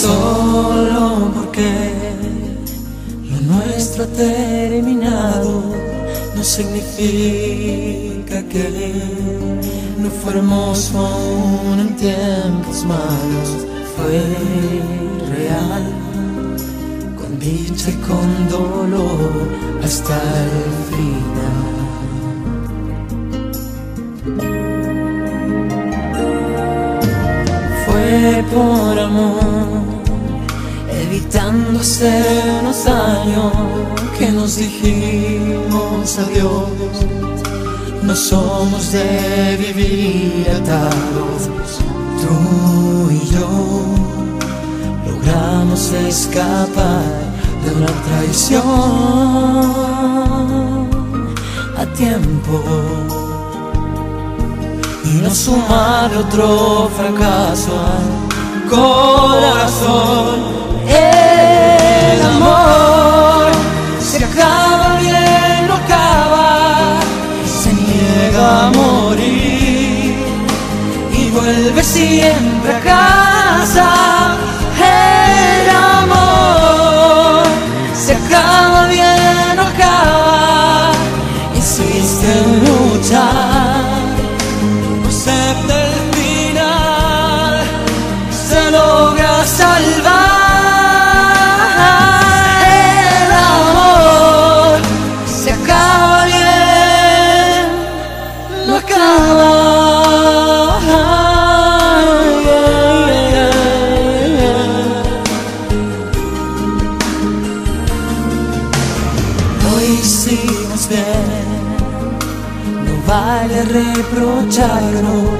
Solo porque lo nuestro ha terminado no significa que no fue hermoso aún en tiempos malos, fue real, con dicha y con dolor hasta el final. fue por amor evitando hacernos daño, que nos dijimos adiós. No somos de vivir atados, tú y yo logramos escapar de una traición a tiempo y no sumar otro fracaso al corazón. Vuelve siempre a casa. No vale reprocharnos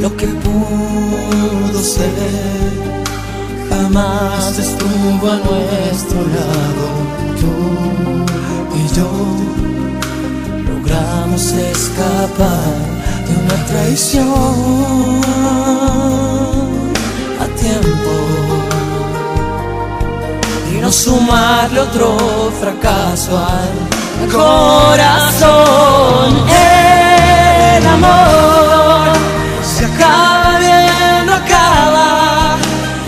lo que pudo ser. Jamás estuvo a nuestro lado. Tú y yo logramos escapar de una traición a tiempo y no sumarle otro fracaso al corazón. El amor se acaba bien, no acaba,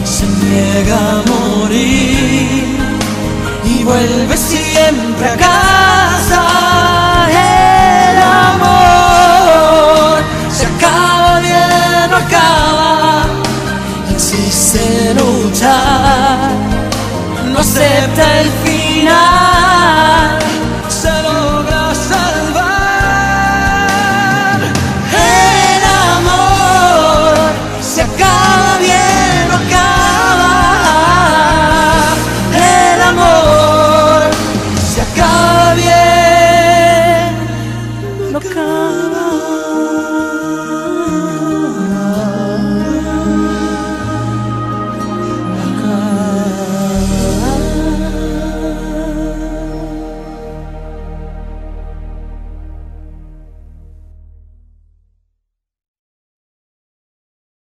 se niega a morir y vuelve siempre a casa. El amor se acaba bien, no acaba, insiste en luchar no acepta el final. overcome.